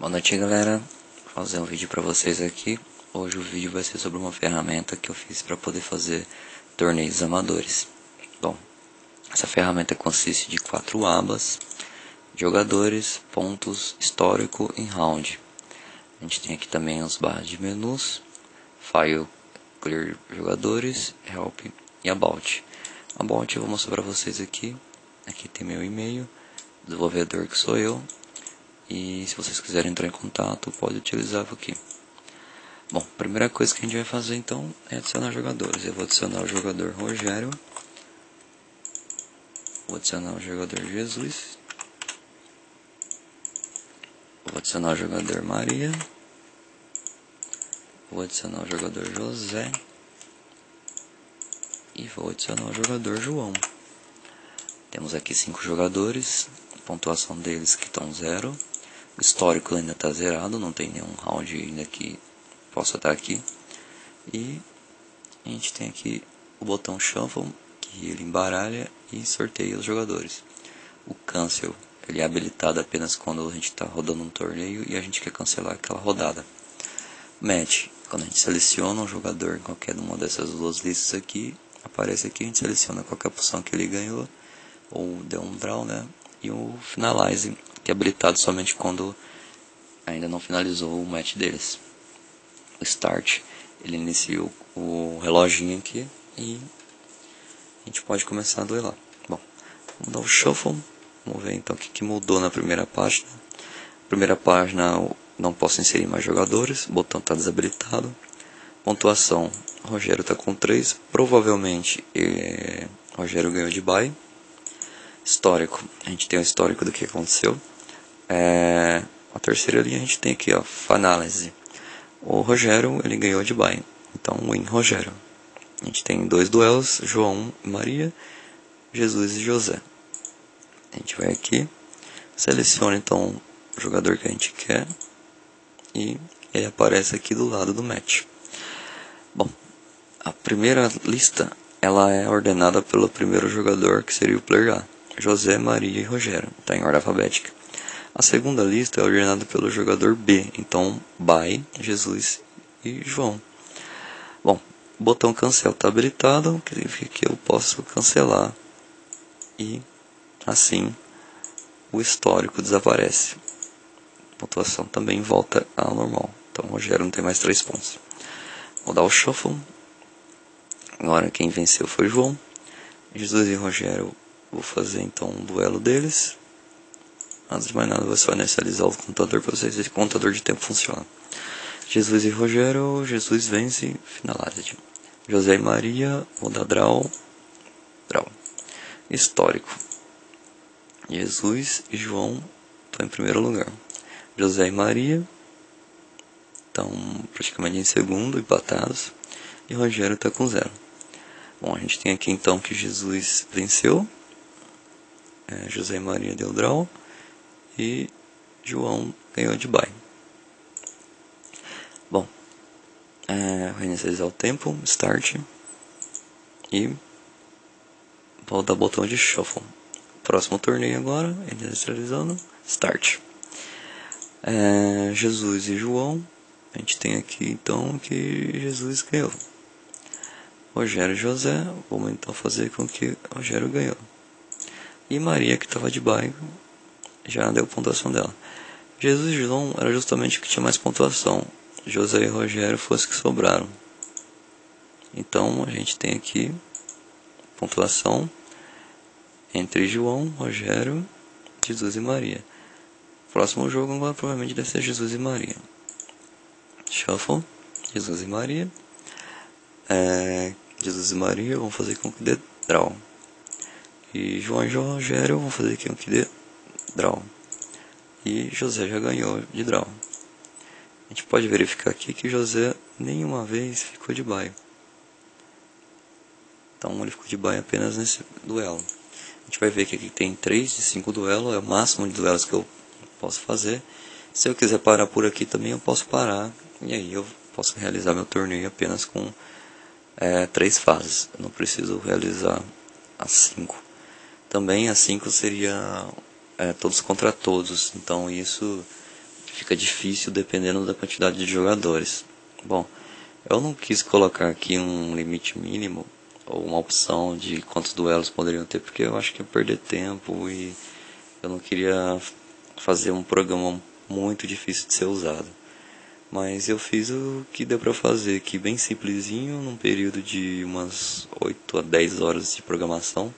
Boa noite galera, vou fazer um vídeo para vocês aqui. Hoje o vídeo vai ser sobre uma ferramenta que eu fiz para poder fazer torneios amadores. Bom, essa ferramenta consiste de quatro abas, jogadores, pontos, histórico e round. A gente tem aqui também as barras de menus, file, clear jogadores, help e about. About eu vou mostrar para vocês aqui. Aqui tem meu e-mail, desenvolvedor que sou eu, e se vocês quiserem entrar em contato, pode utilizar aqui. Bom, primeira coisa que a gente vai fazer então é adicionar jogadores. Eu vou adicionar o jogador Rogério. Vou adicionar o jogador Jesus. Vou adicionar o jogador Maria. Vou adicionar o jogador José. E vou adicionar o jogador João. Temos aqui cinco jogadores. Pontuação deles que estão zero. Histórico ainda está zerado, não tem nenhum round ainda que possa estar aqui. E a gente tem aqui o botão Shuffle, que ele embaralha e sorteia os jogadores. O Cancel, ele é habilitado apenas quando a gente está rodando um torneio e a gente quer cancelar aquela rodada. Match, quando a gente seleciona um jogador em qualquer uma dessas duas listas aqui, aparece aqui, a gente seleciona qualquer posição que ele ganhou, ou deu um draw, né? E o Finalize, que é habilitado somente quando ainda não finalizou o match deles. O Start, ele inicia o, reloginho aqui e a gente pode começar a duelar. Bom, vamos dar o Shuffle, vamos ver então o que, que mudou na primeira página. Primeira página, não posso inserir mais jogadores, o botão está desabilitado. Pontuação, Rogério está com 3, provavelmente eh, Rogério ganhou de bye. Histórico, a gente tem o histórico do que aconteceu. É, a terceira linha a gente tem aqui, ó, análise. O Rogério, ele ganhou de bye. Então, win Rogério. A gente tem dois duelos, João e Maria, Jesus e José. A gente vai aqui, seleciona então o jogador que a gente quer e ele aparece aqui do lado do match. Bom, a primeira lista ela é ordenada pelo primeiro jogador que seria o player A, José, Maria e Rogério, está em ordem alfabética. A segunda lista é ordenada pelo jogador B, então by, Jesus e João. Bom, o botão cancel está habilitado, que significa que eu posso cancelar e assim o histórico desaparece. A pontuação também volta ao normal. Então Rogério não tem mais 3 pontos. Vou dar o shuffle. Agora quem venceu foi João. Jesus e Rogério, vou fazer então um duelo deles. Antes de mais nada, vou só inicializar o computador para vocês verem o contador de tempo funciona. Jesus e Rogério, Jesus vence, finalized. José e Maria, vou dar draw, draw. Histórico. Jesus e João estão em primeiro lugar. José e Maria estão praticamente em segundo, empatados. E Rogério está com zero. Bom, a gente tem aqui então que Jesus venceu. É, José Maria deu draw e João ganhou de bye. Bom, é, reinicializar o tempo, start e vou dar botão de shuffle. Próximo torneio agora, inicializando, start. É, Jesus e João, a gente tem aqui então que Jesus ganhou. Rogério e José, vamos então fazer com que Rogério ganhou. E Maria que estava de bairro já deu pontuação dela. Jesus e João era justamente o que tinha mais pontuação. José e Rogério fosse que sobraram. Então a gente tem aqui pontuação entre João, Rogério, Jesus e Maria. Próximo jogo agora provavelmente deve ser Jesus e Maria. Shuffle, Jesus e Maria. É, Jesus e Maria vão fazer com que dê draw. E João e Rogério vão fazer com que dê draw. E José já ganhou de draw. A gente pode verificar aqui que José nenhuma vez ficou de baio. Então ele ficou de baio apenas nesse duelo. A gente vai ver que aqui tem 3 de 5 duelos, é o máximo de duelos que eu posso fazer. Se eu quiser parar por aqui também eu posso parar. E aí eu posso realizar meu torneio apenas com é, três fases. Eu não preciso realizar as 5. Também as 5 seria é, todos contra todos. Então isso fica difícil dependendo da quantidade de jogadores. Bom, eu não quis colocar aqui um limite mínimo ou uma opção de quantos duelos poderiam ter, porque eu acho que ia perder tempo e eu não queria fazer um programa muito difícil de ser usado. Mas eu fiz o que deu para fazer aqui, bem simplesinho, num período de umas 8 a 10 horas de programação.